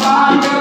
Bye.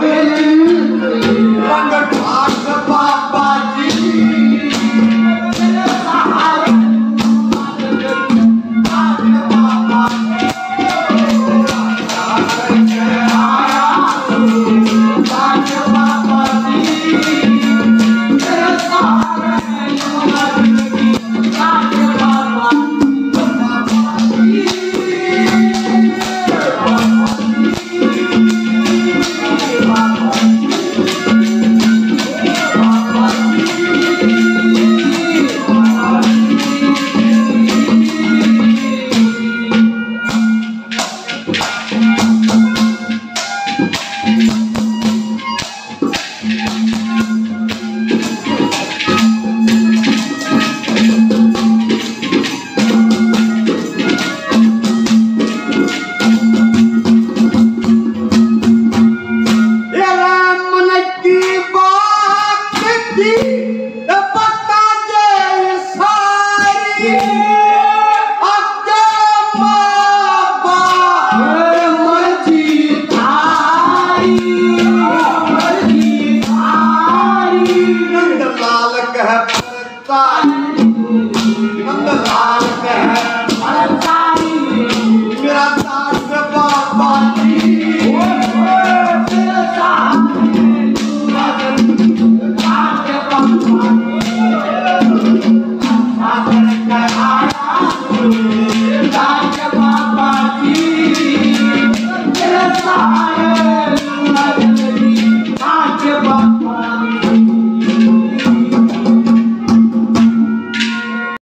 Hallelujah. have